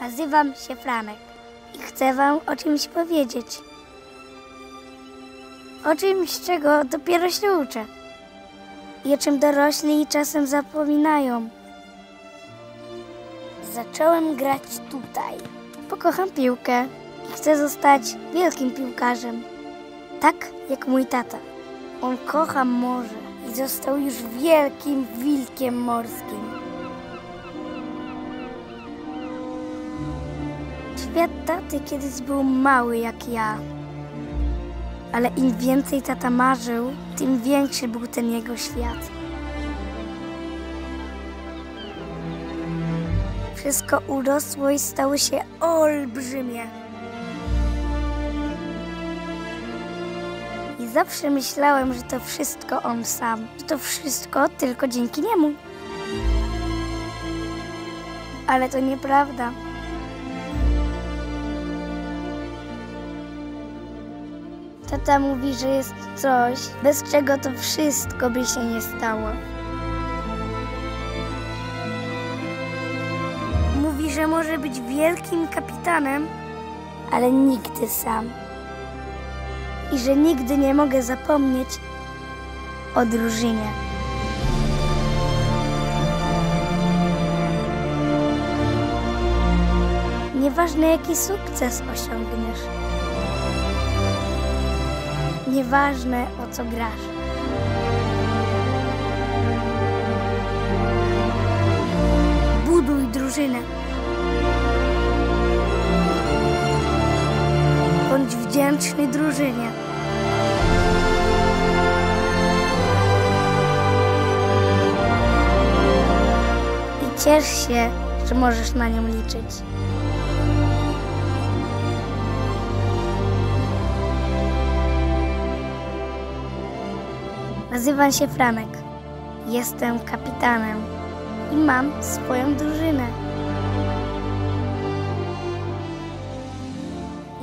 Nazywam się Franek i chcę Wam o czymś powiedzieć. O czymś, czego dopiero się uczę. I o czym dorośli czasem zapominają. Zacząłem grać tutaj. Pokocham piłkę i chcę zostać wielkim piłkarzem. Tak jak mój tata. On kocha morze i został już wielkim wilkiem morskim. Świat taty kiedyś był mały jak ja. Ale im więcej tata marzył, tym większy był ten jego świat. Wszystko urosło i stało się olbrzymie. I zawsze myślałem, że to wszystko on sam, że to wszystko tylko dzięki niemu. Ale to nieprawda. Tata mówi, że jest coś, bez czego to wszystko by się nie stało. Mówi, że może być wielkim kapitanem, ale nigdy sam. I że nigdy nie mogę zapomnieć o drużynie. Nieważne jaki sukces osiągniesz. Nieważne o co grasz. Buduj drużynę. Bądź wdzięczny drużynie. I ciesz się, że możesz na nią liczyć. Nazywam się Franek. Jestem kapitanem i mam swoją drużynę.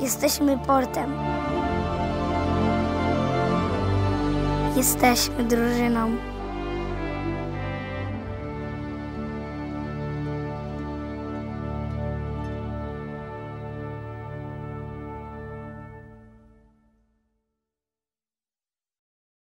Jesteśmy portem. Jesteśmy drużyną.